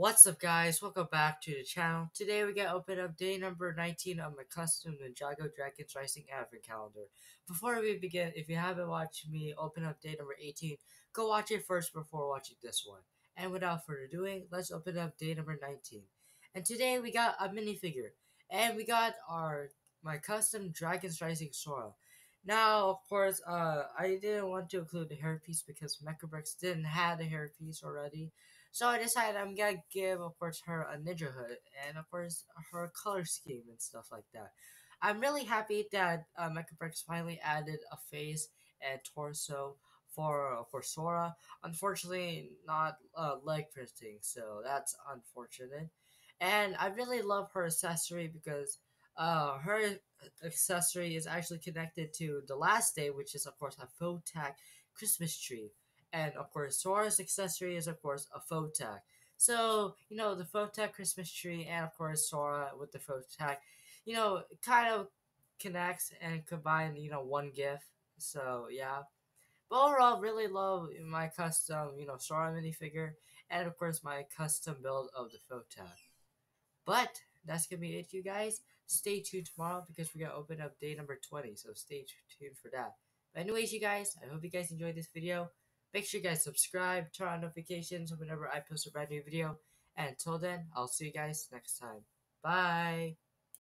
What's up guys, welcome back to the channel. Today we got open up day number 19 of my custom Ninjago Dragons Rising Advent Calendar. Before we begin, if you haven't watched me open up day number 18, go watch it first before watching this one. And without further ado, let's open up day number 19. And today we got a minifigure. And we got our my custom Dragons Rising Sora. Now, of course, uh, I didn't want to include the hairpiece because Mecabricks didn't have the hairpiece already. So I decided I'm gonna give, of course, her a ninja hood and, of course, her color scheme and stuff like that. I'm really happy that uh, Mecabricks finally added a face and torso for for Sora. Unfortunately, not uh, leg printing, so that's unfortunate. And I really love her accessory because uh, her accessory is actually connected to the last day, which is of course a Photak Christmas tree, and of course Sora's accessory is of course a Photak. So you know the Photak Christmas tree, and of course Sora with the Photak, you know, kind of connects and combine you know one gift. So yeah. But overall, really love my custom, you know, Sora minifigure, and of course my custom build of the Photak. But that's gonna be it, you guys. Stay tuned tomorrow because we're gonna open up day number 20, so stay tuned for that. But anyways, you guys, I hope you guys enjoyed this video. Make sure you guys subscribe, turn on notifications whenever I post a brand new video. And until then, I'll see you guys next time. Bye!